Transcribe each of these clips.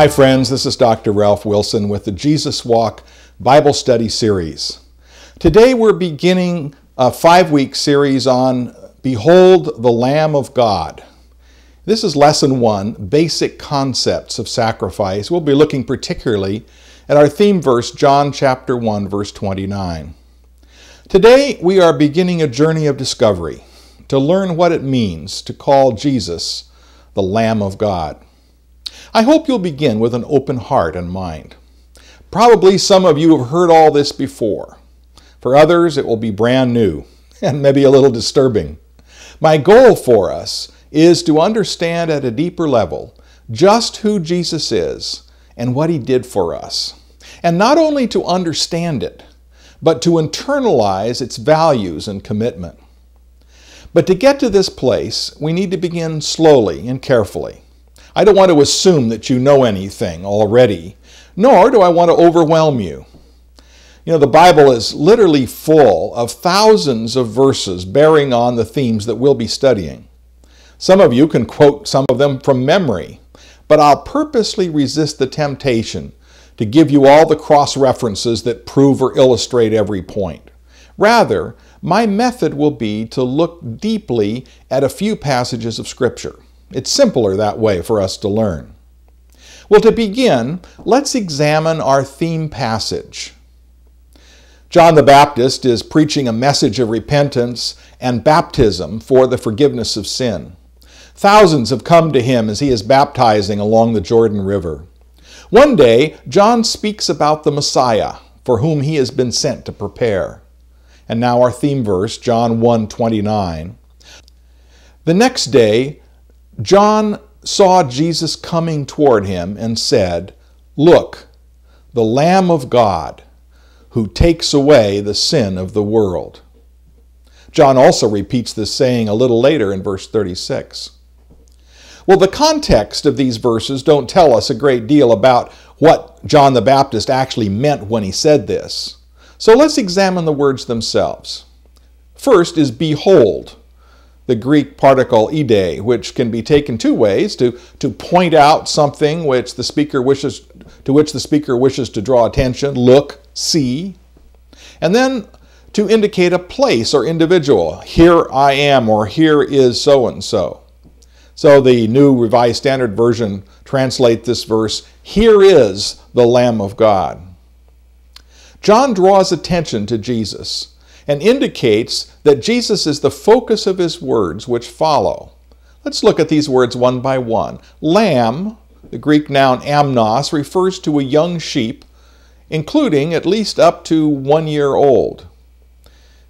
Hi, friends. This is Dr. Ralph Wilson with the JesusWalk Bible Study Series. Today we're beginning a five week series on Behold the Lamb of God. This is lesson one basic concepts of sacrifice. We'll be looking particularly at our theme verse, John chapter 1, verse 29. Today we are beginning a journey of discovery to learn what it means to call Jesus the Lamb of God. I hope you'll begin with an open heart and mind. Probably some of you have heard all this before. For others, it will be brand new and maybe a little disturbing. My goal for us is to understand at a deeper level just who Jesus is and what he did for us. And not only to understand it, but to internalize its values and commitment. But to get to this place, we need to begin slowly and carefully. I don't want to assume that you know anything already, nor do I want to overwhelm you. You know, the Bible is literally full of thousands of verses bearing on the themes that we'll be studying. Some of you can quote some of them from memory, but I'll purposely resist the temptation to give you all the cross references that prove or illustrate every point. Rather, my method will be to look deeply at a few passages of Scripture. It's simpler that way for us to learn. Well, to begin, let's examine our theme passage. John the Baptist is preaching a message of repentance and baptism for the forgiveness of sin. Thousands have come to him as he is baptizing along the Jordan River. One day, John speaks about the Messiah for whom he has been sent to prepare. And now our theme verse, John 1 29. The next day, John saw Jesus coming toward him and said, Look, the Lamb of God who takes away the sin of the world. John also repeats this saying a little later in verse 36. Well, the context of these verses don't tell us a great deal about what John the Baptist actually meant when he said this. So let's examine the words themselves. First is behold the Greek particle ide, which can be taken two ways to, to point out something which the speaker wishes to which the speaker wishes to draw attention, look, see, and then to indicate a place or individual. Here I am, or here is so and so. So the New Revised Standard Version translate this verse, Here is the Lamb of God. John draws attention to Jesus and indicates that Jesus is the focus of his words which follow. Let's look at these words one by one. Lamb, the Greek noun amnos, refers to a young sheep, including at least up to one year old.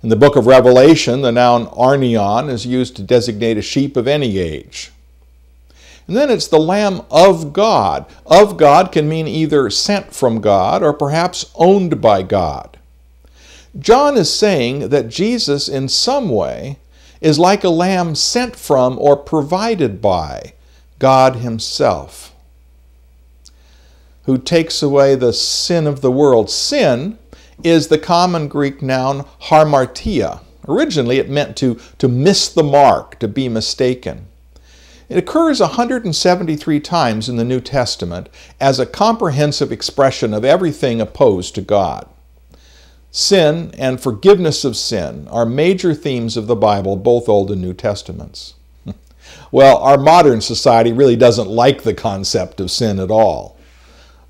In the book of Revelation, the noun arnion is used to designate a sheep of any age. And then it's the Lamb of God. Of God can mean either sent from God or perhaps owned by God. John is saying that Jesus, in some way, is like a lamb sent from or provided by God Himself, who takes away the sin of the world. Sin is the common Greek noun hamartia. Originally, it meant to, to miss the mark, to be mistaken. It occurs 173 times in the New Testament as a comprehensive expression of everything opposed to God. Sin and forgiveness of sin are major themes of the Bible, both Old and New Testaments. well, our modern society really doesn't like the concept of sin at all.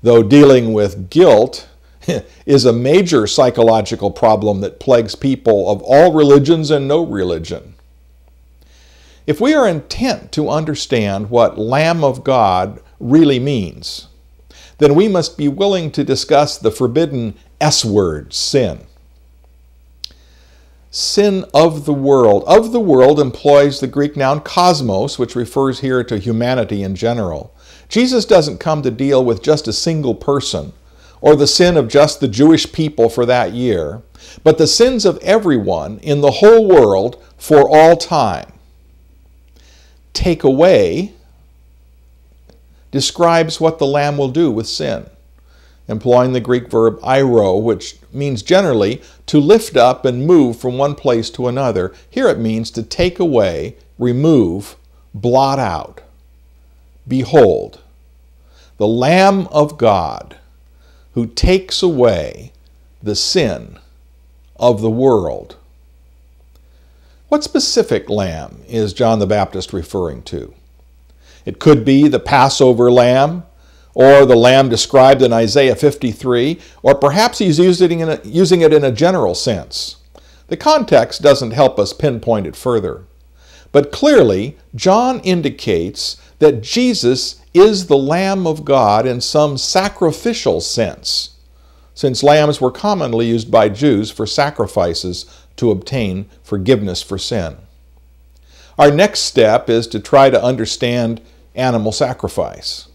Though dealing with guilt is a major psychological problem that plagues people of all religions and no religion. If we are intent to understand what Lamb of God really means, then we must be willing to discuss the forbidden S word, sin. Sin of the world. Of the world employs the Greek noun cosmos, which refers here to humanity in general. Jesus doesn't come to deal with just a single person or the sin of just the Jewish people for that year, but the sins of everyone in the whole world for all time. Take away describes what the Lamb will do with sin employing the Greek verb eiro, which means generally to lift up and move from one place to another. Here it means to take away, remove, blot out. Behold. the Lamb of God who takes away the sin of the world. What specific lamb is John the Baptist referring to? It could be the Passover lamb, or the lamb described in Isaiah 53, or perhaps he's using it, a, using it in a general sense. The context doesn't help us pinpoint it further. But clearly, John indicates that Jesus is the Lamb of God in some sacrificial sense, since lambs were commonly used by Jews for sacrifices to obtain forgiveness for sin. Our next step is to try to understand animal sacrifice.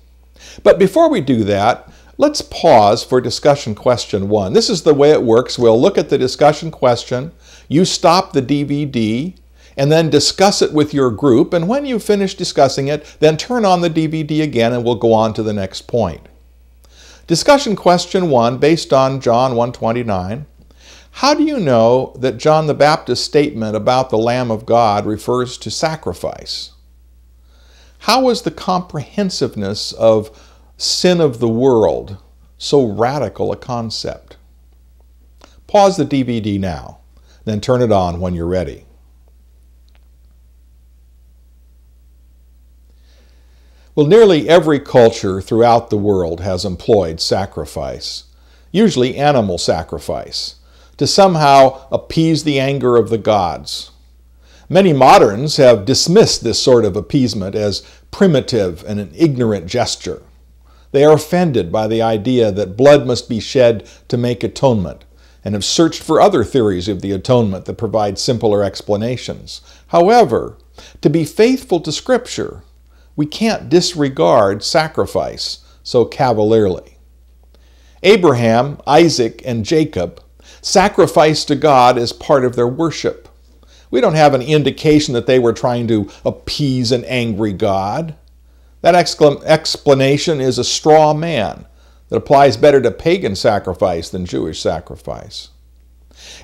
But before we do that, let's pause for discussion question one. This is the way it works. We'll look at the discussion question, you stop the DVD, and then discuss it with your group. And when you finish discussing it, then turn on the DVD again and we'll go on to the next point. Discussion question one, based on John 129. How do you know that John the Baptist's statement about the Lamb of God refers to sacrifice? How is the comprehensiveness of sin of the world so radical a concept? Pause the DVD now, then turn it on when you're ready. Well, nearly every culture throughout the world has employed sacrifice, usually animal sacrifice to somehow appease the anger of the gods. Many moderns have dismissed this sort of appeasement as primitive and an ignorant gesture. They are offended by the idea that blood must be shed to make atonement and have searched for other theories of the atonement that provide simpler explanations. However, to be faithful to Scripture, we can't disregard sacrifice so cavalierly. Abraham, Isaac, and Jacob sacrificed to God as part of their worship. We don't have any indication that they were trying to appease an angry God. That explanation is a straw man that applies better to pagan sacrifice than Jewish sacrifice.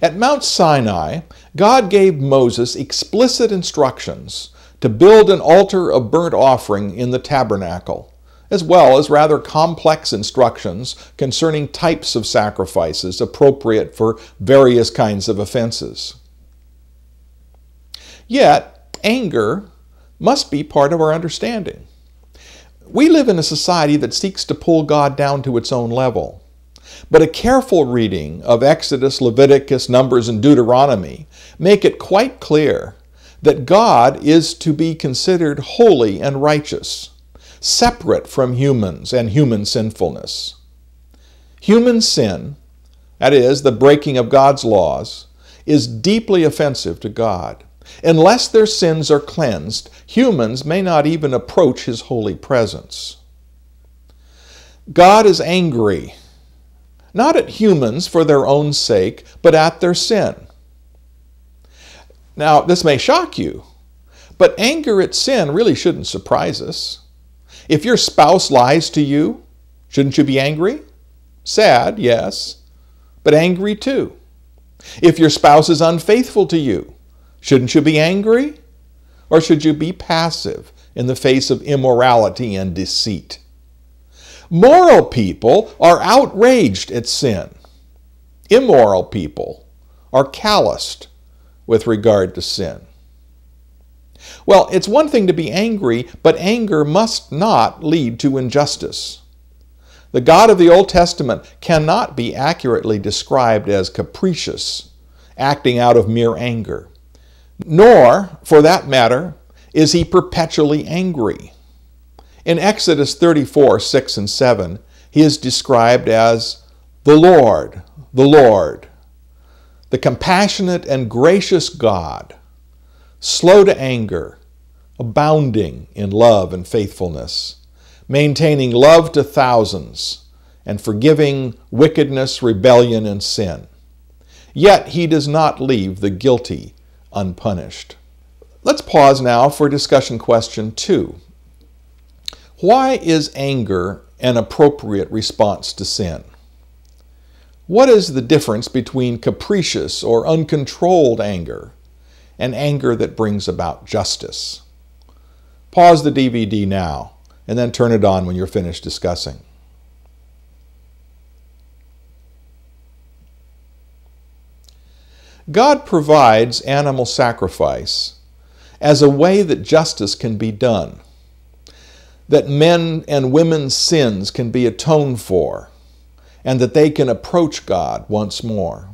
At Mount Sinai, God gave Moses explicit instructions to build an altar of burnt offering in the tabernacle as well as rather complex instructions concerning types of sacrifices appropriate for various kinds of offenses. Yet, anger must be part of our understanding. We live in a society that seeks to pull God down to its own level. But a careful reading of Exodus, Leviticus, Numbers, and Deuteronomy make it quite clear that God is to be considered holy and righteous separate from humans and human sinfulness. Human sin, that is, the breaking of God's laws, is deeply offensive to God. Unless their sins are cleansed, humans may not even approach His holy presence. God is angry, not at humans for their own sake, but at their sin. Now, this may shock you, but anger at sin really shouldn't surprise us. If your spouse lies to you, shouldn't you be angry? Sad, yes, but angry too. If your spouse is unfaithful to you, shouldn't you be angry? Or should you be passive in the face of immorality and deceit? Moral people are outraged at sin. Immoral people are calloused with regard to sin. Well, it's one thing to be angry, but anger must not lead to injustice. The God of the Old Testament cannot be accurately described as capricious, acting out of mere anger. Nor, for that matter, is he perpetually angry. In Exodus 34 6 and 7, he is described as the Lord, the Lord, the compassionate and gracious God slow to anger, abounding in love and faithfulness, maintaining love to thousands, and forgiving wickedness, rebellion, and sin. Yet he does not leave the guilty unpunished. Let's pause now for discussion question two. Why is anger an appropriate response to sin? What is the difference between capricious or uncontrolled anger and anger that brings about justice. Pause the DVD now and then turn it on when you're finished discussing. God provides animal sacrifice as a way that justice can be done, that men and women's sins can be atoned for, and that they can approach God once more.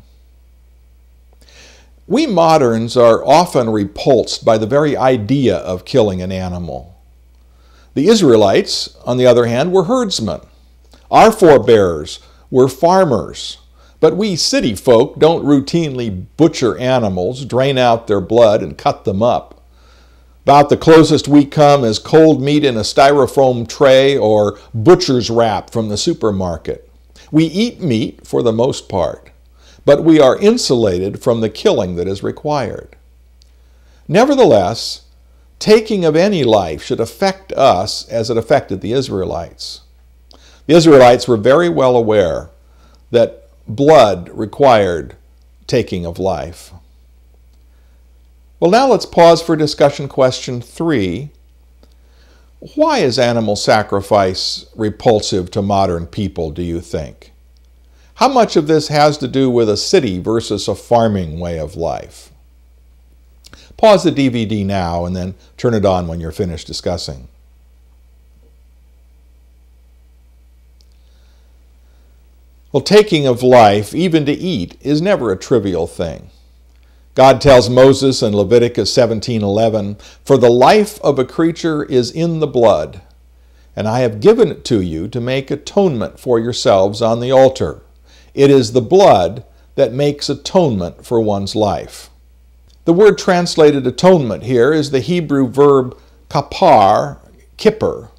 We moderns are often repulsed by the very idea of killing an animal. The Israelites, on the other hand, were herdsmen. Our forebears were farmers. But we city folk don't routinely butcher animals, drain out their blood, and cut them up. About the closest we come is cold meat in a styrofoam tray or butcher's wrap from the supermarket. We eat meat for the most part, but we are insulated from the killing that is required. Nevertheless, taking of any life should affect us as it affected the Israelites. The Israelites were very well aware that blood required taking of life. Well, now let's pause for discussion question three. Why is animal sacrifice repulsive to modern people, do you think? How much of this has to do with a city versus a farming way of life? Pause the DVD now and then turn it on when you're finished discussing. Well, taking of life, even to eat, is never a trivial thing. God tells Moses in Leviticus 17:11, "For the life of a creature is in the blood, and I have given it to you to make atonement for yourselves on the altar. It is the blood that makes atonement for one's life." The word translated atonement here is the Hebrew verb kapar, kippur,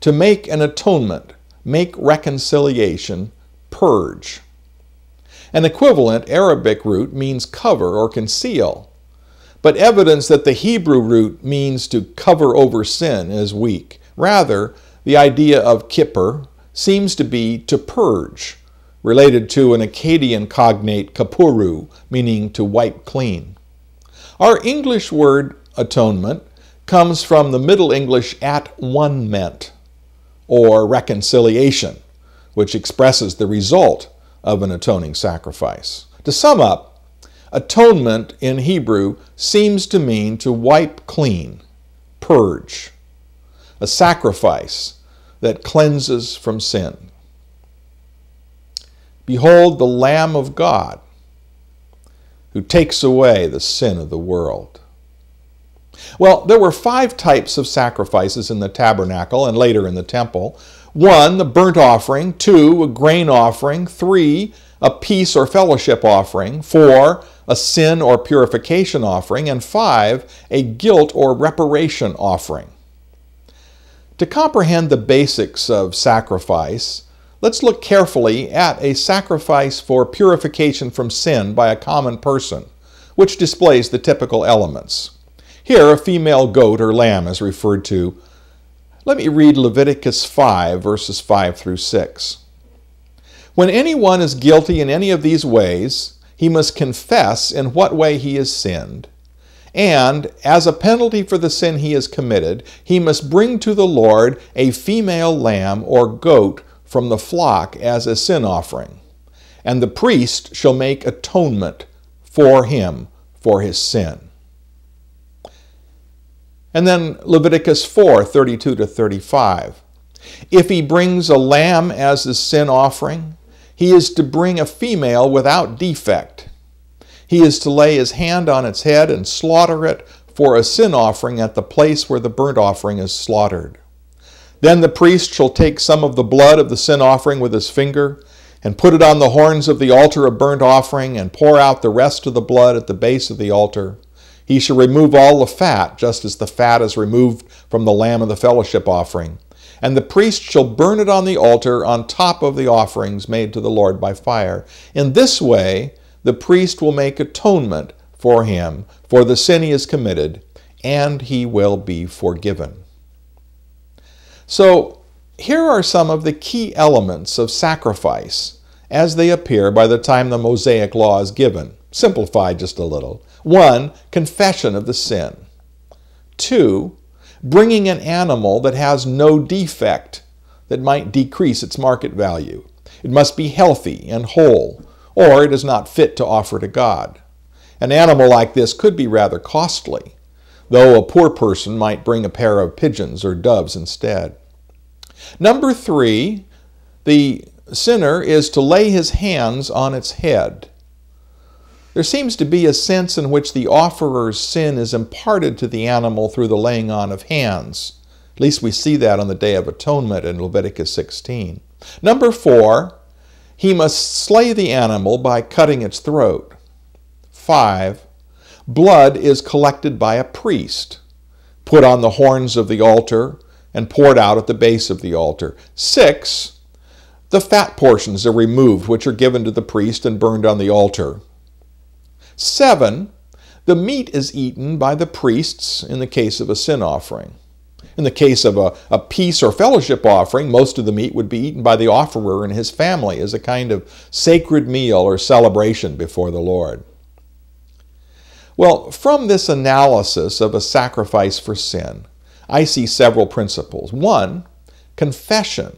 to make an atonement, make reconciliation, purge. An equivalent Arabic root means cover or conceal, but evidence that the Hebrew root means to cover over sin is weak. Rather, the idea of kippur seems to be to purge, related to an Akkadian cognate kapuru, meaning to wipe clean. Our English word atonement comes from the Middle English at one meant, or reconciliation, which expresses the result of an atoning sacrifice. To sum up, atonement in Hebrew seems to mean to wipe clean, purge, a sacrifice that cleanses from sin. Behold the Lamb of God who takes away the sin of the world. Well, there were five types of sacrifices in the tabernacle and later in the temple. One, the burnt offering. Two, a grain offering. Three, a peace or fellowship offering. Four, a sin or purification offering. And five, a guilt or reparation offering. To comprehend the basics of sacrifice, let's look carefully at a sacrifice for purification from sin by a common person, which displays the typical elements. Here, a female goat or lamb is referred to let me read Leviticus 5, verses 5 through 6. When anyone is guilty in any of these ways, he must confess in what way he has sinned. And, as a penalty for the sin he has committed, he must bring to the Lord a female lamb or goat from the flock as a sin offering. And the priest shall make atonement for him for his sin. And then Leviticus 4 32 to 35. If he brings a lamb as his sin offering, he is to bring a female without defect. He is to lay his hand on its head and slaughter it for a sin offering at the place where the burnt offering is slaughtered. Then the priest shall take some of the blood of the sin offering with his finger and put it on the horns of the altar of burnt offering and pour out the rest of the blood at the base of the altar. He shall remove all the fat, just as the fat is removed from the lamb of the fellowship offering. And the priest shall burn it on the altar on top of the offerings made to the Lord by fire. In this way, the priest will make atonement for him for the sin he has committed, and he will be forgiven. So, here are some of the key elements of sacrifice as they appear by the time the Mosaic Law is given, simplified just a little. One, confession of the sin. Two, bringing an animal that has no defect that might decrease its market value. It must be healthy and whole, or it is not fit to offer to God. An animal like this could be rather costly, though a poor person might bring a pair of pigeons or doves instead. Number three, the sinner is to lay his hands on its head. There seems to be a sense in which the offerer's sin is imparted to the animal through the laying on of hands. At least we see that on the Day of Atonement in Leviticus 16. Number four, he must slay the animal by cutting its throat. Five, blood is collected by a priest, put on the horns of the altar, and poured out at the base of the altar. Six, the fat portions are removed, which are given to the priest and burned on the altar. Seven, the meat is eaten by the priests in the case of a sin offering. In the case of a, a peace or fellowship offering, most of the meat would be eaten by the offerer and his family as a kind of sacred meal or celebration before the Lord. Well, from this analysis of a sacrifice for sin, I see several principles. One, confession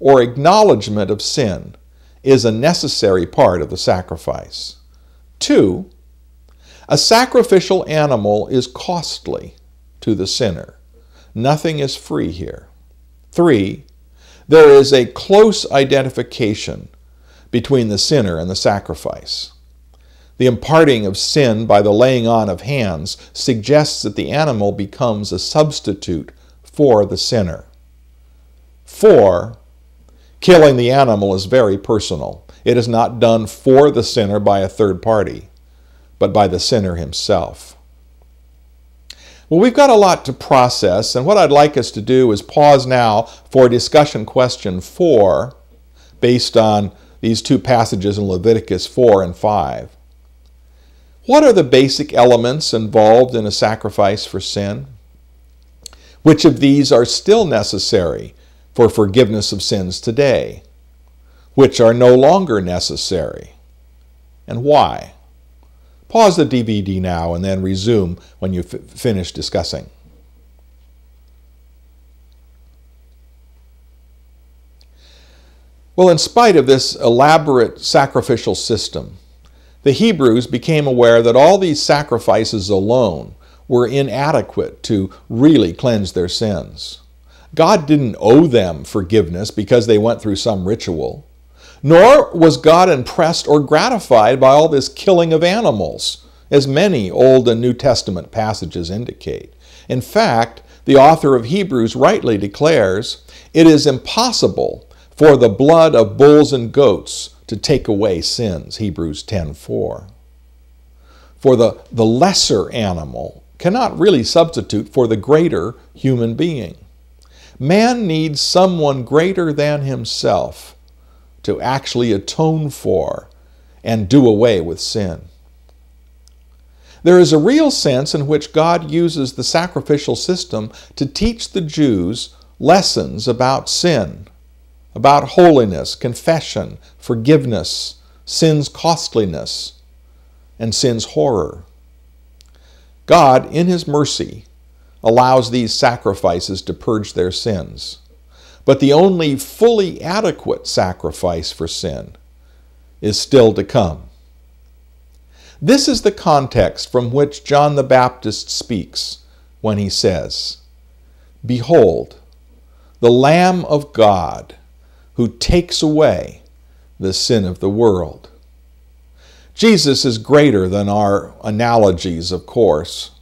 or acknowledgement of sin is a necessary part of the sacrifice. Two, a sacrificial animal is costly to the sinner. Nothing is free here. Three, there is a close identification between the sinner and the sacrifice. The imparting of sin by the laying on of hands suggests that the animal becomes a substitute for the sinner. Four, killing the animal is very personal. It is not done for the sinner by a third party, but by the sinner himself. Well, we've got a lot to process, and what I'd like us to do is pause now for discussion question four, based on these two passages in Leviticus 4 and 5. What are the basic elements involved in a sacrifice for sin? Which of these are still necessary for forgiveness of sins today? Which are no longer necessary? And why? Pause the DVD now and then resume when you finish discussing. Well, in spite of this elaborate sacrificial system, the Hebrews became aware that all these sacrifices alone were inadequate to really cleanse their sins. God didn't owe them forgiveness because they went through some ritual. Nor was God impressed or gratified by all this killing of animals, as many Old and New Testament passages indicate. In fact, the author of Hebrews rightly declares it is impossible for the blood of bulls and goats to take away sins, Hebrews 10:4. For the, the lesser animal cannot really substitute for the greater human being. Man needs someone greater than himself to actually atone for and do away with sin. There is a real sense in which God uses the sacrificial system to teach the Jews lessons about sin, about holiness, confession, forgiveness, sin's costliness, and sin's horror. God, in His mercy, allows these sacrifices to purge their sins. But the only fully adequate sacrifice for sin is still to come. This is the context from which John the Baptist speaks when he says, Behold, the Lamb of God who takes away the sin of the world. Jesus is greater than our analogies, of course.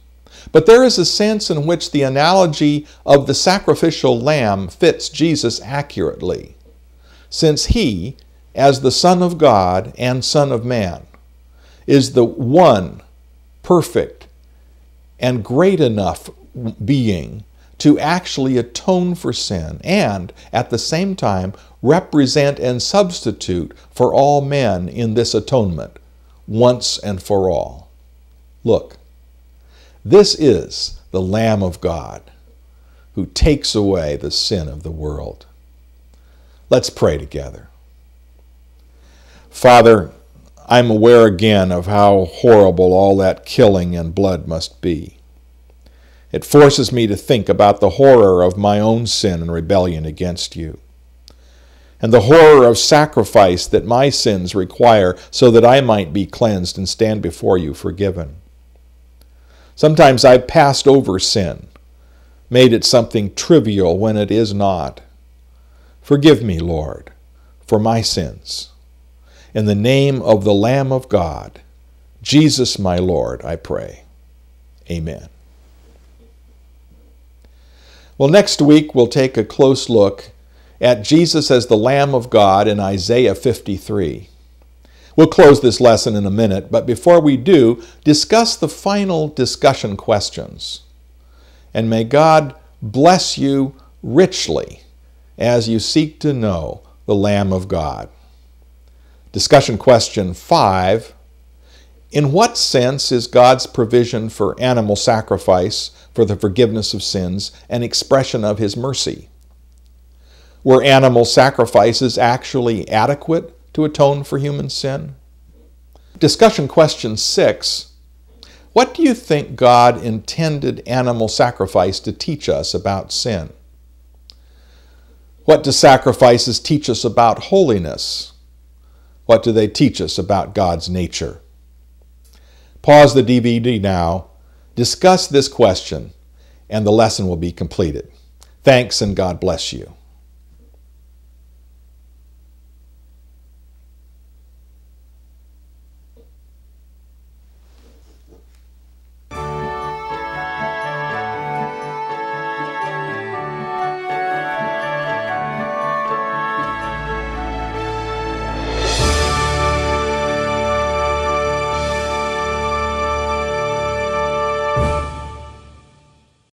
But there is a sense in which the analogy of the sacrificial lamb fits Jesus accurately, since he, as the Son of God and Son of Man, is the one perfect and great enough being to actually atone for sin and, at the same time, represent and substitute for all men in this atonement, once and for all. Look, this is the Lamb of God who takes away the sin of the world. Let's pray together. Father, I'm aware again of how horrible all that killing and blood must be. It forces me to think about the horror of my own sin and rebellion against you, and the horror of sacrifice that my sins require so that I might be cleansed and stand before you forgiven. Sometimes I've passed over sin, made it something trivial when it is not. Forgive me, Lord, for my sins. In the name of the Lamb of God, Jesus my Lord, I pray. Amen. Well, next week we'll take a close look at Jesus as the Lamb of God in Isaiah 53. We'll close this lesson in a minute, but before we do, discuss the final discussion questions. And may God bless you richly as you seek to know the Lamb of God. Discussion question 5 In what sense is God's provision for animal sacrifice for the forgiveness of sins an expression of His mercy? Were animal sacrifices actually adequate to atone for human sin? Discussion question 6 What do you think God intended animal sacrifice to teach us about sin? What do sacrifices teach us about holiness? What do they teach us about God's nature? Pause the DVD now, discuss this question, and the lesson will be completed. Thanks and God bless you.